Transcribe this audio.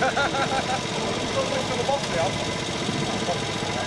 バスであった